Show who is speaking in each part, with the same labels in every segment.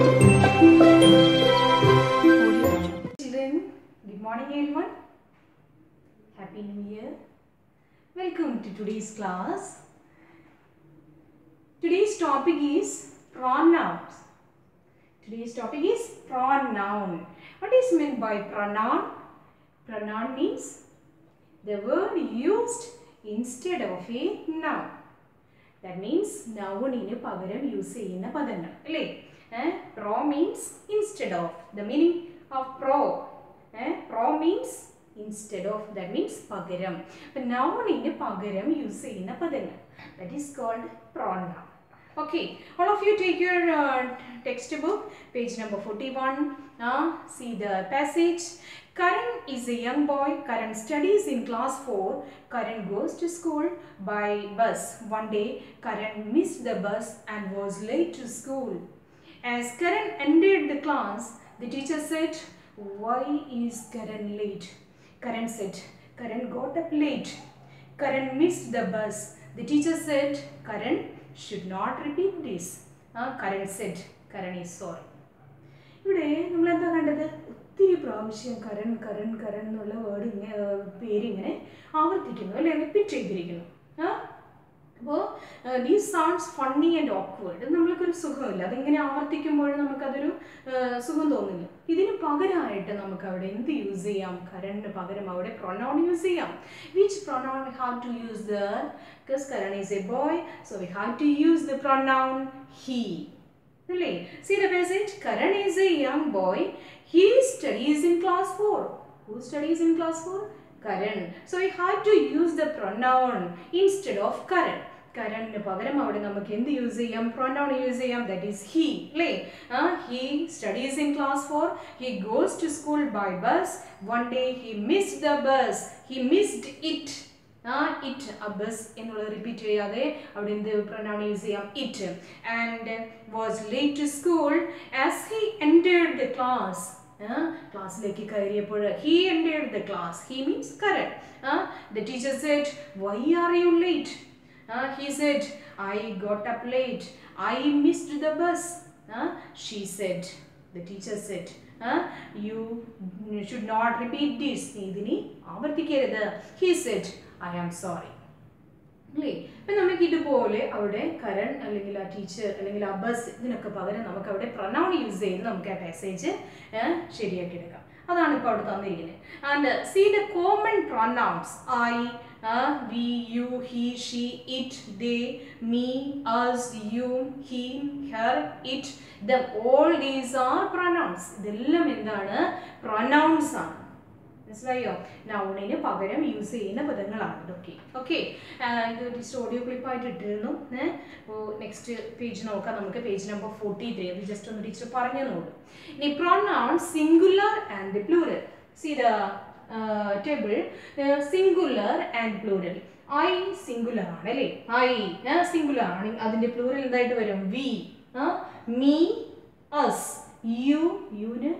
Speaker 1: Children, good morning everyone. Happy New Year. Welcome to today's class. Today's topic is pronouns. Today's topic is pronoun. What is meant by pronoun? Pronoun means the word used instead of a noun. That means now one in a paragraph നൗണിന് പകരം in a പദങ്ങൾ അല്ലേ Pro means instead of the meaning of pro pro means instead of that means പകരം അപ്പം നൗണിന് പകരം use ചെയ്യുന്ന പദങ്ങൾ that is called pronoun Okay, all of you take your uh, textbook, page number 41. Uh, see the passage. Karan is a young boy. Karan studies in class 4. Karan goes to school by bus. One day, Karan missed the bus and was late to school. As Karan ended the class, the teacher said, Why is Karan late? Karan said, Karan got up late. Karan missed the bus. The teacher said, Karan should not repeat this. Uh, Karan said, Karan is sorry. ഇവിടെ നമ്മൾ എന്താ കണ്ടത് ഒത്തിരി പ്രാവശ്യം കരൺ കരൺ കരൺ എന്നുള്ള word ഇങ്ങനെ പേരിങ്ങനെ ആവർത്തിക്കുന്നു അല്ലെ റിപ്പീറ്റ് ചെയ്തിരിക്കുന്നു ആ അപ്പോൾ these sounds funny and awkward നമ്മൾക്കൊരു സുഖമില്ല. അതിങ്ങനെ ആവർത്തിക്കുമ്പോൾ നമുക്കതൊരു സുഖം തോന്നില്ല. ഇതിന് പകരമായിട്ട് നമുക്ക് അവിടെ എന്ത് യൂസ് ചെയ്യാം? കരണിന് പകരം അവിടെ പ്രൊനൗൺ യൂസ് ചെയ്യാം. Which pronoun we have to use the Karan is a boy so we have to use the pronoun he അല്ലേ? See the message Karan is a young boy he studies in class four who studies in class four Karan. So we have to use the pronoun instead of Karan. കരണിന് പകരം അവിടെ നമുക്ക് എന്ത് use ചെയ്യാം? Pronoun use ചെയ്യാം. That is he അല്ലേ he studies in class four he goes to school by bus one day he missed the bus he missed it ആ it ആ bus എന്നുള്ളത് റിപ്പീറ്റ് ചെയ്യാതെ അവിടെ എന്ത് പ്രൊനൗൺ യൂസ് ചെയ്യാം? It and was late to school as he entered the class ക്ലാസ്സിലേക്ക് കയറിയപ്പോൾ he entered the class he means Karan the teacher said why are you late Uh, he said, I got up late. I missed the bus. Uh, she said, the teacher said, uh, you should not repeat this. ഇതിനി ആവർത്തിക്കരുത് he said I am sorry അല്ലേ അപ്പം നമുക്ക് ഇതുപോലെ അവിടെ കരൺ അല്ലെങ്കിൽ ആ teacher അല്ലെങ്കിൽ ആ ബസ് ഇതിനൊക്കെ പകരം നമുക്ക് അവിടെ പ്രണൗൺ യൂസ് ചെയ്ത് നമുക്ക് ആ മെസ്സേജ് ശരിയാക്കി എടുക്കാം. അതാണ് ഇപ്പോൾ അവിടെ തന്നിരിക്കുന്നത് and see the common pronouns I we you he she it they me us you him her it the all these are pronouns ഇതെല്ലാം എന്താണ്? പ്രൊനൗൺസ് ആണ്. മനസ്സിലായോ? നൗണിന് പകരം യൂസ് ചെയ്യുന്ന പദങ്ങളാണ് ഇതൊക്കെ. ഓക്കെ ഇത് ജസ്റ്റ് ഓഡിയോ ക്ലിപ്പായിട്ട് ഇട്ടിരുന്നു. അപ്പോൾ നെക്സ്റ്റ് പേജ് നോക്കാം. നമുക്ക് പേജ് നമ്പർ ഫോർട്ടി ത്രീ അത് ജസ്റ്റ് ഒന്ന് ടീച്ചർ പറഞ്ഞു നോക്കും ഇനി noun singular and plural see the table singular and plural I singular ആണ് അല്ലേ ഐ സിംഗുലർ ആണ്. അതിന്റെ പ്ലൂറൽ എന്തായിട്ട് വരും? വി മീ അസ് യു യുന്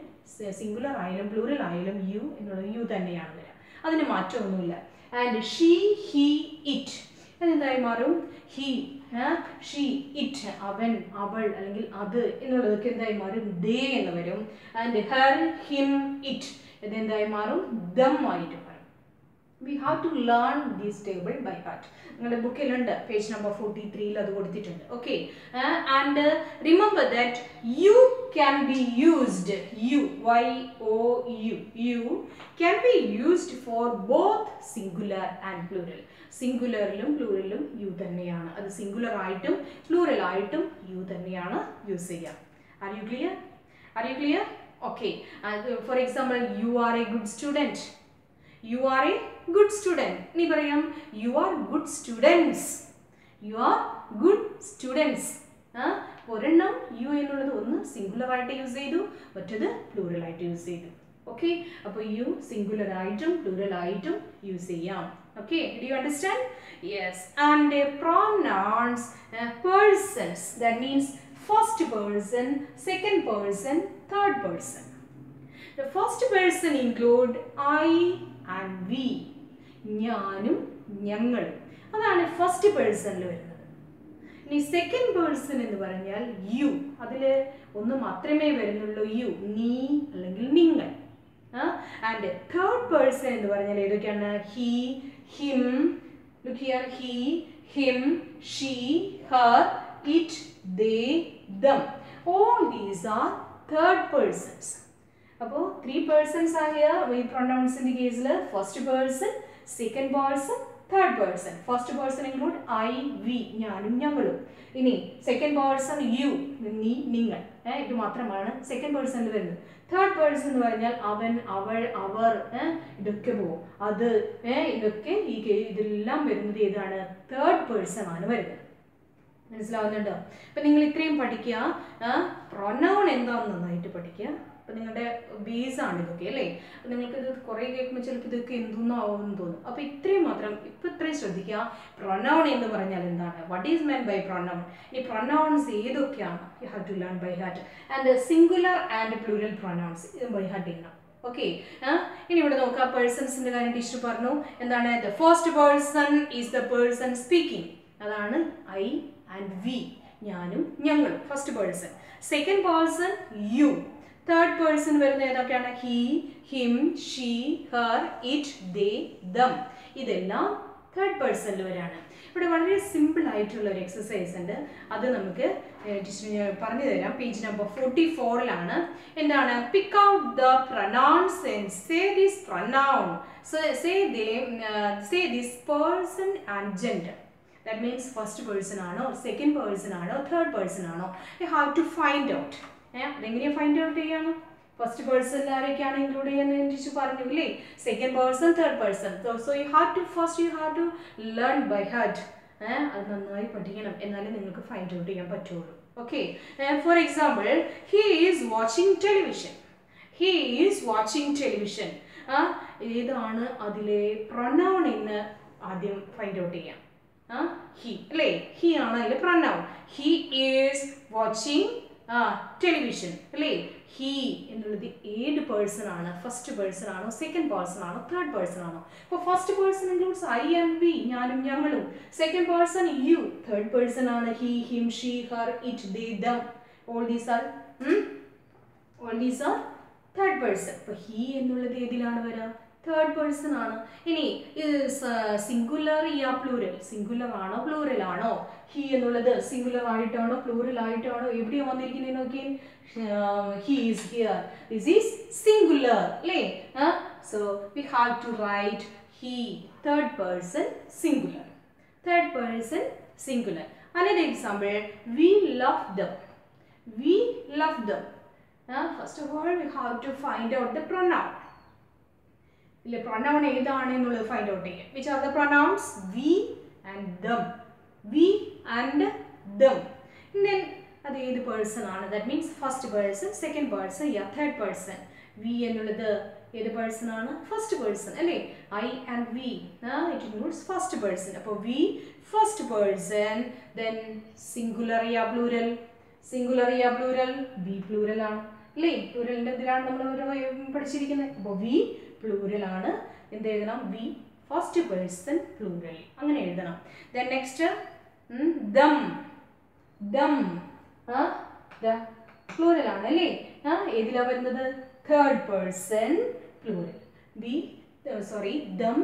Speaker 1: സിംഗുലർ ആയാലും പ്ലൂറൽ ആയാലും യു എന്നുള്ളത് യു തന്നെയാണ് വരിക അതിന് മാറ്റമൊന്നുമില്ല. ആൻഡ് ഷീ ഹി ഇറ്റ് അതെന്തായി മാറും? ഹി ഷീ ഇറ്റ് അവൻ അവൾ അല്ലെങ്കിൽ അത് എന്നുള്ളതൊക്കെ എന്തായി മാറും? ദേ എന്ന് വരും. ആൻഡ് ഹർ ഹിം ഇറ്റ് ഇതെന്തായി മാറും? ദം ആയിട്ട് we have to learn these table by heart നിങ്ങളുടെ ബുക്കിലുണ്ട് പേജ് നമ്പർ ഫോർട്ടി ത്രീയിൽ അത് കൊടുത്തിട്ടുണ്ട്. Okay and remember that you can be used you Y O U you can be used for both singular and plural സിംഗുലറിലും പ്ലൂറലിലും you തന്നെയാണ്. അത് singular ആയിട്ടും plural ആയിട്ടും യു തന്നെയാണ് യൂസ് ചെയ്യുക are you clear are you clear okay for example you are a good student you are a good student ഇനി പറയാം. You are good students you are good students ഒരെണ്ണം you എന്നുള്ളത് ഒന്ന് singular ആയിട്ട് use ചെയ്തു. മറ്റത് പ്ലൂറലായിട്ട് യൂസ് ചെയ്തു. ഓക്കെ അപ്പോൾ യു സിംഗുലർ ആയിട്ടും പ്ലൂറൽ ആയിട്ടും യൂസ് ചെയ്യാം. Okay do you understand yes and pronouns persons that means first person second person third person The first person include I and we ഞാനും ഞങ്ങളും. അതാണ് ഫസ്റ്റ് പേഴ്സണിൽ വരുന്നത്. ഇനി സെക്കൻഡ് പേഴ്സൺ എന്ന് പറഞ്ഞാൽ യു അതിൽ ഒന്ന് മാത്രമേ വരുന്നുള്ളൂ യു നീ അല്ലെങ്കിൽ നിങ്ങൾ. ആൻഡ് തേർഡ് പേഴ്സൺ എന്ന് പറഞ്ഞാൽ ഏതൊക്കെയാണ്? He him look here he him she her it they them all these are third persons അപ്പോൾ ത്രീ പേഴ്സൺസ് ആയ ഈ പ്രൊണൗൺസിന്റെ കേസിൽ first person second person third person first person include I we ഞാനും ഞങ്ങളും. ഇനി സെക്കൻഡ് പേഴ്സൺ യു നീ നിങ്ങൾ. ഇത് മാത്രമാണ് സെക്കൻഡ് പേഴ്സണിൽ വരുന്നത്. തേർഡ് പേഴ്സൺ എന്ന് പറഞ്ഞാൽ അവൻ അവൾ അവർ. ഇതൊക്കെ പോകും അത് ഇതൊക്കെ ഈ ഇതെല്ലാം വരുന്നത് ഏതാണ്? തേർഡ് പേഴ്സൺ ആണ് വരുന്നത്. മനസ്സിലാവുന്നുണ്ടോ? അപ്പൊ നിങ്ങൾ ഇത്രയും പഠിക്കുക. പ്രൊനൗൺ എന്താണെന്ന് നന്നായിട്ട് പഠിക്കുക. അപ്പൊ നിങ്ങളുടെ ആണ് ഇതൊക്കെ അല്ലേ? അപ്പൊ നിങ്ങൾക്ക് ഇത് കുറെ കേൾക്കുമ്പോൾ ചിലപ്പോൾ ഇതൊക്കെ എന്തൊന്നാവും തോന്നും. അപ്പൊ ഇത്രയും മാത്രം ഇപ്പൊ ഇത്രയും ശ്രദ്ധിക്കുക. പ്രൊനൗൺ എന്ന് പറഞ്ഞാൽ എന്താണ്? What is meant by pronoun ഈ പ്രൊനൗൺസ് ഏതൊക്കെയാണ്? You have to learn by heart and singular and plural pronouns ഇത് ബൈ ഹാർട്ട് ചെയ്യണം ഓക്കെ ഇനി ഇവിടെ നോക്കാം. പേഴ്സൺസിന്റെ കാര്യം ടീച്ചർ പറഞ്ഞു. എന്താണ്? The first person is the person speaking അതാണ് ഐ ആൻഡ് വി ഞാനും ഞങ്ങളും. First person second person you third person വരുന്ന ഏതൊക്കെയാണ്? He him she her it they them ഇതെല്ലാം തേർഡ് പേഴ്സണിൽ വരാണ്. ഇവിടെ വളരെ സിമ്പിൾ ആയിട്ടുള്ള ഒരു എക്സസൈസ് ഉണ്ട്. അത് നമുക്ക് പറഞ്ഞു തരാം. പേജ് നമ്പർ ഫോർട്ടി ഫോറിലാണ് എന്താണ്? Pick out the pronouns and say this pronoun say they say this person and gender that means first person ആണോ സെക്കൻഡ് പേഴ്സൺ ആണോ തേർഡ് പേഴ്സൺ ആണോ? You have to find out അതെങ്ങനെയാണ് find out ചെയ്യാണ് first person ആരൊക്കെയാണ് include ചെയ്യുന്നത് ചോദിച്ചു പറഞ്ഞു ഇല്ലേ? Second person third person so you have to first you have to learn by heart അത് നന്നായി പഠിക്കണം. എന്നാലേ നിങ്ങൾക്ക് ഫൈൻഡ് ഔട്ട് ചെയ്യാൻ പറ്റുള്ളൂ. Okay for example he is watching television he is watching television ഏതാണ് അതിലെ പ്രൊനൗൺ എന്ന് ആദ്യം ഫൈൻഡ് ഔട്ട് ചെയ്യാം. ഹി അല്ലേ? ഹി ആണ് അതിലെ pronoun he is watching television അല്ലേ? ഹി എന്നുള്ളത് ഏത് പേഴ്സൺ ആണ് ഫസ്റ്റ് പേഴ്സൺ ആണോ സെക്കൻഡ് പേഴ്സൺ ആണോ തേർഡ് പേഴ്സൺ ആണോ? അപ്പോൾ first person includes I me we ഞാനും ഞങ്ങളും. Second person you third person ആണ് he him she her it they them all these are all these are third person അപ്പോൾ he എന്നുള്ളത് ഏതിലാണ് വരിക തേർഡ് പേഴ്സൺ ആണ്. ഇനി ഇത് സിംഗുലർ ഇയാ പ്ലൂരൽ സിംഗുലർ ആണോ പ്ലൂരൽ ആണോ? ഹി എന്നുള്ളത് സിംഗുലർ ആയിട്ടാണോ പ്ലൂരൽ ആയിട്ടാണോ? എവിടെയാണ് വന്നിരിക്കുന്നത് നോക്കി he is here this is singular അല്ലേ? So we have to write he third person singular third person singular another example we love them we love them. First of all we have to find out the pronoun. ഇല്ല pronoun ഏതാണ് എന്നുള്ളത് find out ചെയ്യാം. Which are the pronouns we and them we and them then അത് ഏത് person ആണ്? That means first person second person yeah third person we എന്നുള്ളത് ഏത് person ആണ്? ഫസ്റ്റ് പേഴ്സൺ അല്ലേ? I and we it includes first person അപ്പോൾ we first person then singular yeah plural singular yeah plural we plural ആണ്. അല്ലേ? പ്ലൂരലിന്റെ ഇതിലാണ് നമ്മൾ പഠിച്ചിരിക്കുന്നത്? അപ്പോൾ വി പ്ലൂരൽ ആണ്. എന്ത് എഴുതണം വി ഫസ്റ്റ് പേഴ്സൺ പ്ലൂരൽ അങ്ങനെ എഴുതണം. Then next them. Them plural ആണ് അല്ലേ? ഏതിലാ വരുന്നത്? Third person plural B sorry them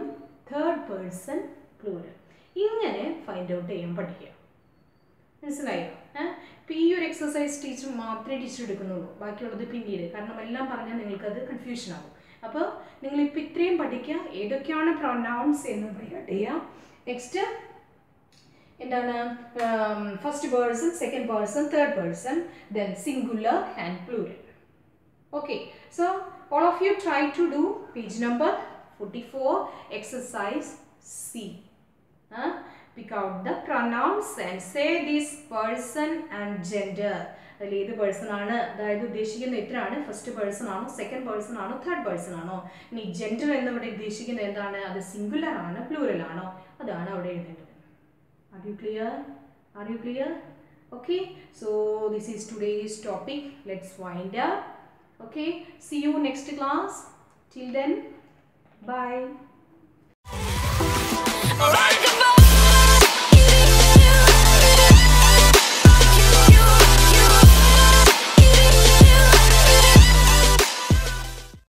Speaker 1: third person plural ഇങ്ങനെ ഫൈൻഡ് ഔട്ട് ചെയ്യാൻ പഠിക്കുക മനസ്സിലായോ? ഏഹ് ഇപ്പം ഈ ഒരു എക്സസൈസ് ടീച്ചർ മാത്രമേ ടീച്ചർ എടുക്കുന്നുള്ളൂ. ബാക്കിയുള്ളത് പിന്നീട്. കാരണം എല്ലാം പറഞ്ഞാൽ നിങ്ങൾക്കത് കൺഫ്യൂഷൻ ആകും അപ്പോൾ നിങ്ങൾ ഇപ്പം ഇത്രയും പഠിക്കുക ഏതൊക്കെയാണ് പ്രൊനൗൺസ് എന്ന് പറയുക നെക്സ്റ്റ് എന്താണ്? First person second person third person then singular and plural okay so all of you try to do page number forty four exercise C pick out the pronouns and say this person and gender. അതിൽ ഏത് person ആണ് അതായത് ഉദ്ദേശിക്കുന്നത് എത്രയാണ്? First person ആണോ second person ആണോ third person ആണോ? ഇനി ജെൻഡർ എന്നിവിടെ ഉദ്ദേശിക്കുന്നത് എന്താണ്? അത് സിംഗുലർ ആണ് പ്ലൂറൽ ആണോ? അതാണ് അവിടെ എഴുതേണ്ടത്. Are you clear are you clear okay. So this is today's topic let's wind up. Okay. See you next class. Till then bye.